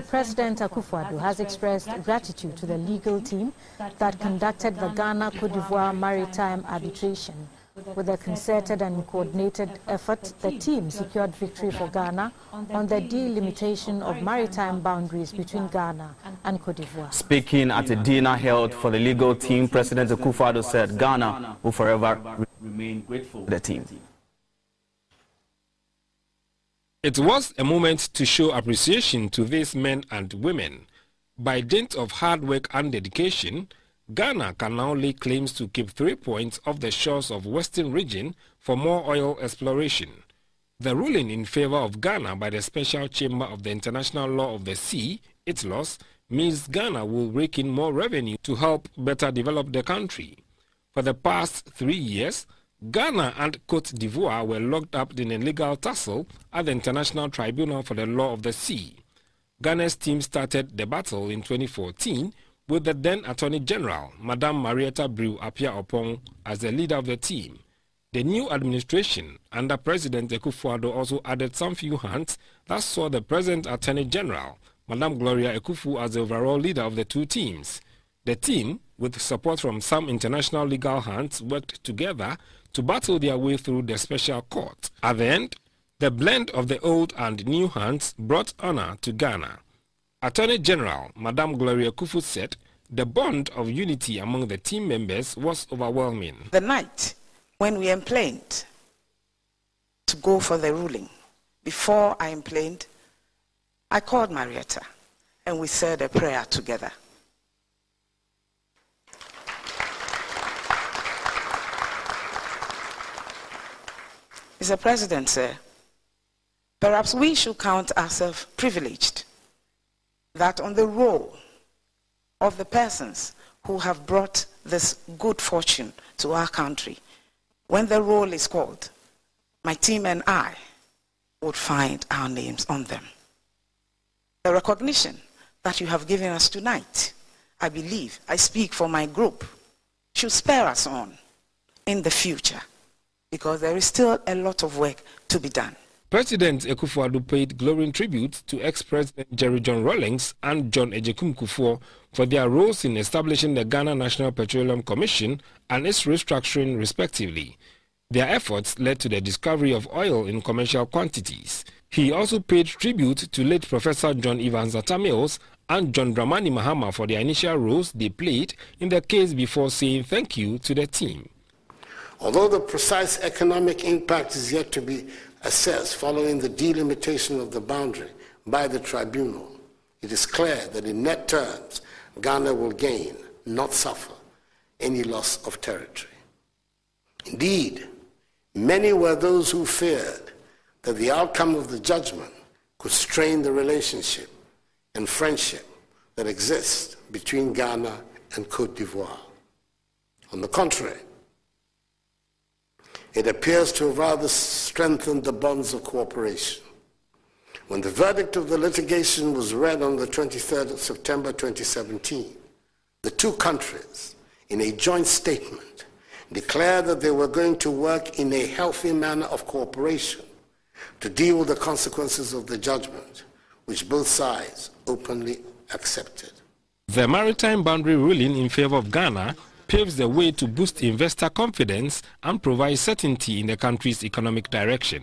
President Akufo-Addo has expressed gratitude to the legal team that conducted the Ghana-Cote d'Ivoire maritime arbitration. With a concerted and coordinated effort, the team secured victory for Ghana on the delimitation of maritime boundaries between Ghana and Cote d'Ivoire. Speaking at a dinner held for the legal team, President Akufo-Addo said Ghana will forever remain grateful to the team. It was a moment to show appreciation to these men and women. By dint of hard work and dedication, Ghana can now lay claims to Cape Three Points off the shores of western region for more oil exploration. The ruling in favor of Ghana by the Special Chamber of the International Law of the Sea, ITLOS, means Ghana will rake in more revenue to help better develop the country. For the past three years, Ghana and Cote d'Ivoire were locked up in a legal tussle at the International Tribunal for the Law of the Sea. Ghana's team started the battle in 2014 with the then Attorney General, Madame Marietta Brew Appiah-Oppong, as the leader of the team. The new administration under President Akufo-Addo also added some few hands that saw the present Attorney General, Madame Gloria Akuffo, as the overall leader of the two teams. The team, with support from some international legal hands, worked together to battle their way through the special court. At the end, the blend of the old and new hands brought honor to Ghana. Attorney General Madame Gloria Kufu said the bond of unity among the team members was overwhelming. The night when we emplaned to go for the ruling, before I emplaned, I called Marietta and we said a prayer together. Mr. President, sir, perhaps we should count ourselves privileged that on the roll of the persons who have brought this good fortune to our country, when the roll is called, my team and I would find our names on them. The recognition that you have given us tonight, I believe, I speak for my group, should spare us on in the future because there is still a lot of work to be done. President Akufo-Addo paid glowing tribute to ex-President Jerry John Rawlings and John Agyekum Kufuor for their roles in establishing the Ghana National Petroleum Commission and its restructuring respectively. Their efforts led to the discovery of oil in commercial quantities. He also paid tribute to late Professor John Evans Atta Mills and John Dramani Mahama for their initial roles they played in the case before saying thank you to the team. Although the precise economic impact is yet to be assessed following the delimitation of the boundary by the tribunal, it is clear that in net terms, Ghana will gain, not suffer, any loss of territory. Indeed, many were those who feared that the outcome of the judgment could strain the relationship and friendship that exists between Ghana and Cote d'Ivoire. On the contrary, it appears to have rather strengthened the bonds of cooperation. When the verdict of the litigation was read on the 23rd of September 2017, the two countries, in a joint statement, declared that they were going to work in a healthy manner of cooperation to deal with the consequences of the judgment, which both sides openly accepted. The maritime boundary ruling in favor of Ghana paves the way to boost investor confidence and provide certainty in the country's economic direction.